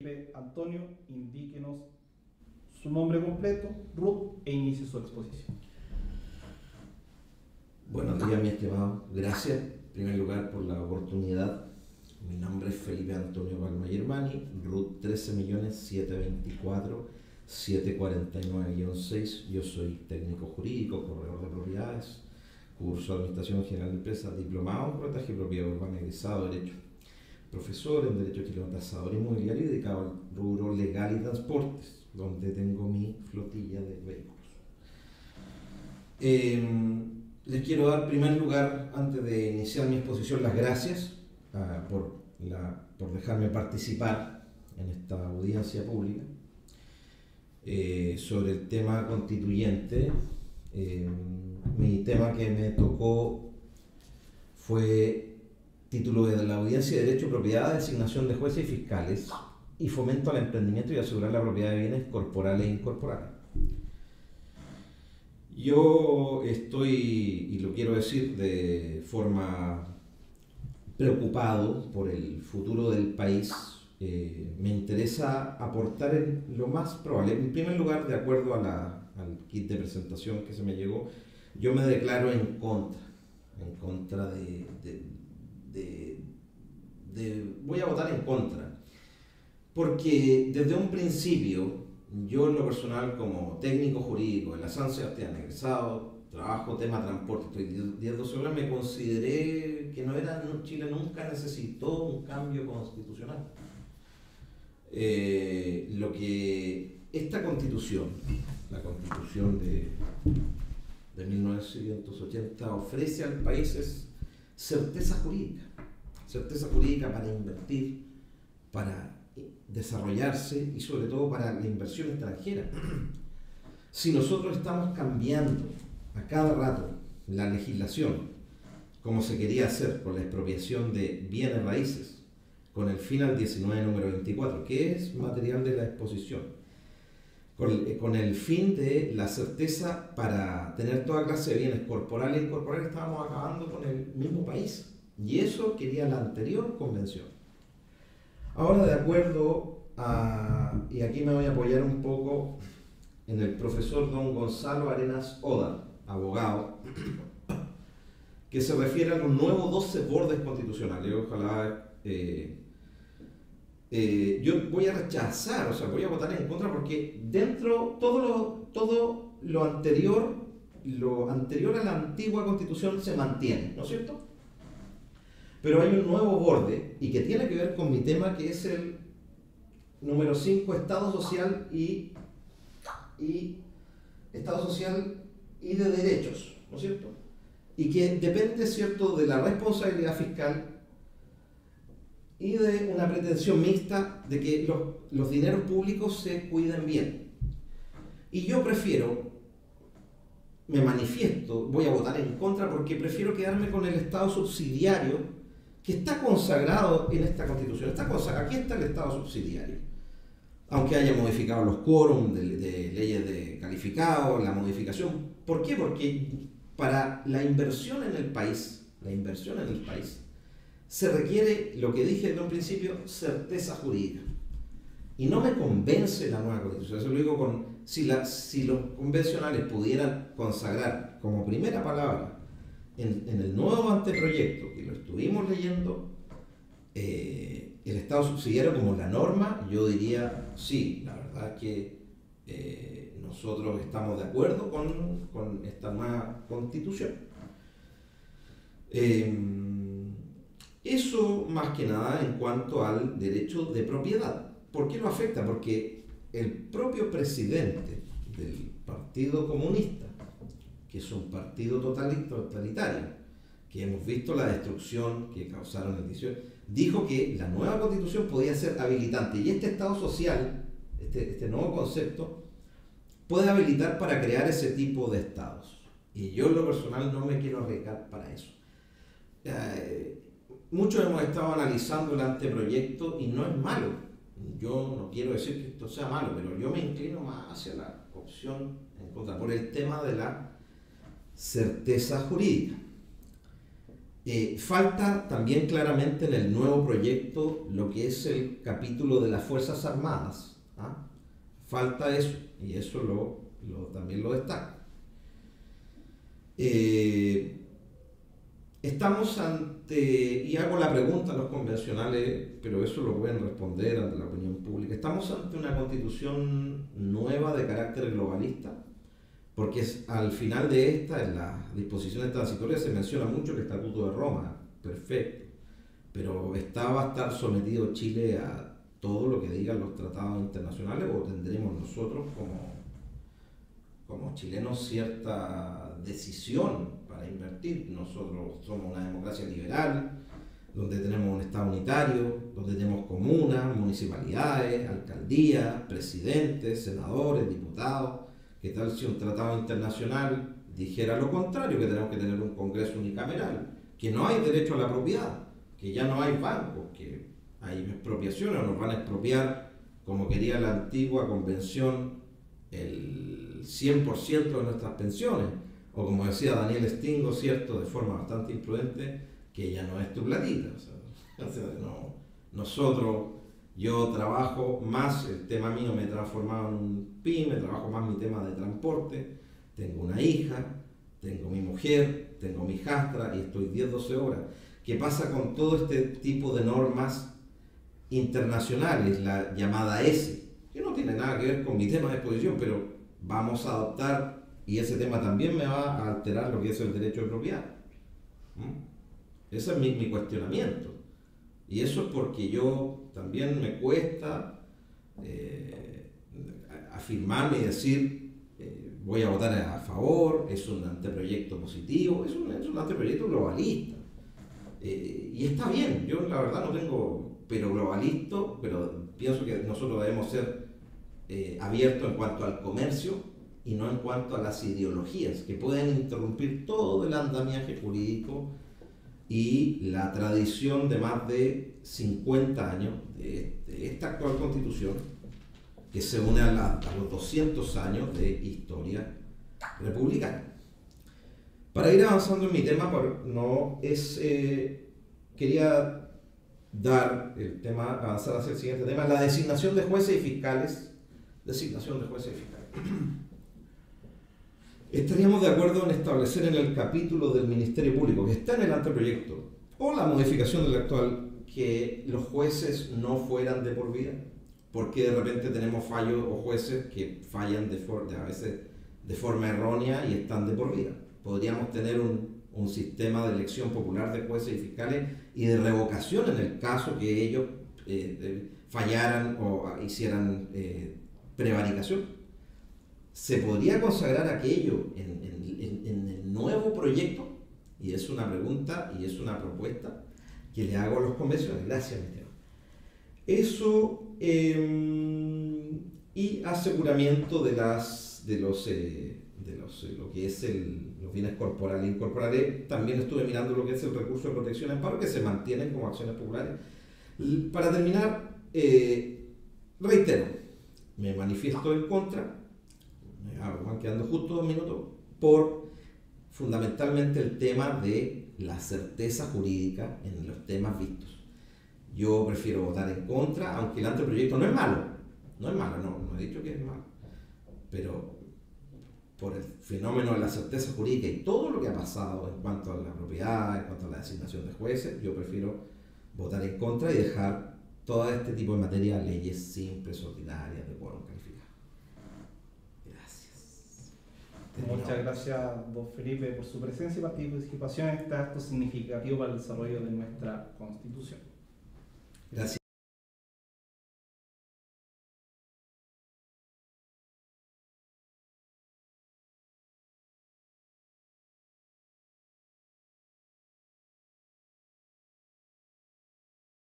Felipe Antonio, indíquenos su nombre completo, Ruth, e inicie su exposición. Buenos días, mi estimado. Gracias, en primer lugar, por la oportunidad. Mi nombre es Felipe Antonio Palma Germani, RUT 13.724-749-6. Yo soy técnico jurídico, corredor de propiedades, curso de Administración General de Empresas, diplomado en Protege Propiedad Urbana, egresado Derecho profesor en Derecho Chileno, tasador inmobiliario y dedicado al rubro legal y transportes, donde tengo mi flotilla de vehículos. Em, les quiero dar, en primer lugar, antes de iniciar mi exposición, las gracias ah, por, por dejarme participar en esta audiencia pública eh, sobre el tema constituyente. Em, mi tema que me tocó fue título de la Audiencia de Derecho, Propiedad, Designación de Jueces y Fiscales y Fomento al Emprendimiento y Asegurar la Propiedad de Bienes Corporales e Incorporales. Yo estoy, y lo quiero decir de forma preocupado por el futuro del país. Eh, me interesa aportar lo más probable. En primer lugar, de acuerdo a la, al kit de presentación que se me llegó, yo me declaro en contra, en contra de de, voy a votar en contra. Porque desde un principio, yo en lo personal como técnico jurídico en la San Sebastián, egresado, trabajo tema transporte, estoy 10 12 horas, me consideré que no era, Chile nunca necesitó un cambio constitucional. Eh, lo que esta constitución, la constitución de, de 1980, ofrece al país es certeza jurídica certeza jurídica para invertir, para desarrollarse y sobre todo para la inversión extranjera. Si nosotros estamos cambiando a cada rato la legislación, como se quería hacer con la expropiación de bienes raíces, con el final 19 número 24, que es material de la exposición, con el, fin de la certeza para tener toda clase de bienes corporales e incorporales, estábamos acabando con el mismo país. Y eso quería la anterior convención. Ahora, de acuerdo a, y aquí me voy a apoyar un poco en el profesor don Gonzalo Arenas Oda, abogado, que se refiere a los nuevos 12 bordes constitucionales. Ojalá. Eh, eh, yo voy a rechazar, o sea, voy a votar en contra porque dentro todo lo, todo lo anterior, lo anterior a la antigua constitución se mantiene, ¿no es cierto? Pero hay un nuevo borde y que tiene que ver con mi tema que es el número 5, Estado social y, y Estado social y de derechos, ¿no es cierto? Y que depende, ¿cierto?, de la responsabilidad fiscal y de una pretensión mixta de que los, los dineros públicos se cuiden bien. Y yo prefiero, me manifiesto, voy a votar en contra porque prefiero quedarme con el Estado subsidiario que está consagrado en esta constitución. Está consagrado, aquí está el Estado subsidiario. Aunque haya modificado los quórum de, leyes de calificado, la modificación. ¿Por qué? Porque para la inversión en el país, la inversión en el país, se requiere, lo que dije en un principio, certeza jurídica. Y no me convence la nueva constitución. Eso digo con, si, si los convencionales pudieran consagrar como primera palabra en, el nuevo anteproyecto, que lo estuvimos leyendo, eh, el Estado subsidiario como la norma, yo diría sí, la verdad es que eh, nosotros estamos de acuerdo con, esta nueva constitución. Em, eso más que nada en cuanto al derecho de propiedad. ¿Por qué lo afecta? Porque el propio presidente del Partido Comunista que es un partido totalitario, que hemos visto la destrucción que causaron el 18, dijo que la nueva constitución podía ser habilitante y este Estado social, este, este nuevo concepto, puede habilitar para crear ese tipo de estados. Y yo en lo personal no me quiero arriesgar para eso. Eh, muchos hemos estado analizando el anteproyecto y no es malo. Yo no quiero decir que esto sea malo, pero yo me inclino más hacia la opción en contra, por el tema de la certeza jurídica. Eh, falta también claramente en el nuevo proyecto lo que es el capítulo de las Fuerzas Armadas. ¿ah? Falta eso, y eso lo, también lo destaco. Eh, estamos ante, y hago la pregunta a los convencionales, pero eso lo pueden responder ante la opinión pública, estamos ante una constitución nueva de carácter globalista porque al final de esta, en las disposiciones transitorias, se menciona mucho el Estatuto de Roma, perfecto, pero ¿está va a estar sometido Chile a todo lo que digan los tratados internacionales o tendremos nosotros como, como chilenos cierta decisión invertir? Nosotros somos una democracia liberal, donde tenemos un Estado unitario, donde tenemos comunas, municipalidades, alcaldías, presidentes, senadores, diputados ¿Qué tal si un tratado internacional dijera lo contrario, que tenemos que tener un Congreso unicameral, que no hay derecho a la propiedad, que ya no hay bancos, que hay expropiaciones, nos van a expropiar, como quería la antigua convención, el 100% de nuestras pensiones, o como decía Daniel Stingo, cierto, de forma bastante imprudente, que ya no es tu platita. O sea, no, nosotros yo trabajo más, el tema mío me he transformado en un pyme, trabajo más mi tema de transporte, tengo una hija, tengo mi mujer, tengo mi hijastra y estoy 10, 12 horas. ¿Qué pasa con todo este tipo de normas internacionales, la llamada S? Que no tiene nada que ver con mi tema de exposición, pero vamos a adoptar, y ese tema también me va a alterar lo que es el derecho de propiedad. ¿Mm? Ese es mi, mi cuestionamiento. Y eso es porque yo también me cuesta eh, afirmarme y decir eh, voy a votar a favor, es un anteproyecto positivo, es un, es anteproyecto globalista. Eh, y está bien, yo la verdad no tengo, pero globalista, pero pienso que nosotros debemos ser abiertos en cuanto al comercio y no en cuanto a las ideologías que pueden interrumpir todo el andamiaje jurídico y la tradición de más de 50 años de, esta actual constitución, que se une a, los 200 años de historia republicana. Para ir avanzando en mi tema, no es, eh, quería dar el tema, avanzar hacia el siguiente tema, la designación de jueces y fiscales. Designación de jueces y fiscales. Estaríamos de acuerdo en establecer en el capítulo del Ministerio Público, que está en el anteproyecto, o la modificación del actual, que los jueces no fueran de por vida, porque de repente tenemos fallos o jueces que fallan de, a veces de forma errónea y están de por vida. Podríamos tener un, un sistema de elección popular de jueces y fiscales y de revocación en el caso que ellos eh, fallaran o hicieran eh, prevaricación ¿Se podría consagrar aquello en, el nuevo proyecto? Y es una pregunta y es una propuesta que le hago a los convencionales. Gracias, mi Eso em, y aseguramiento de, las, de los, eh, de los eh, lo que es el, los bienes corporales. Incorporaré, también estuve mirando lo que es el recurso de protección en paro, que se mantienen como acciones populares. Para terminar, eh, reitero, me manifiesto en contra van quedando justo dos minutos, por fundamentalmente el tema de la certeza jurídica en los temas vistos. Yo prefiero votar en contra, aunque el anteproyecto no es malo, no es malo, no, no he dicho que es malo, pero por el fenómeno de la certeza jurídica y todo lo que ha pasado en cuanto a la propiedad, en cuanto a la designación de jueces, yo prefiero votar en contra y dejar todo este tipo de materia leyes simples, ordinarias, de quórum Muchas gracias, don Felipe, por su presencia y participación en este acto significativo para el desarrollo de nuestra Constitución. Gracias.